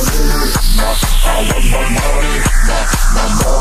my money, my money, my money,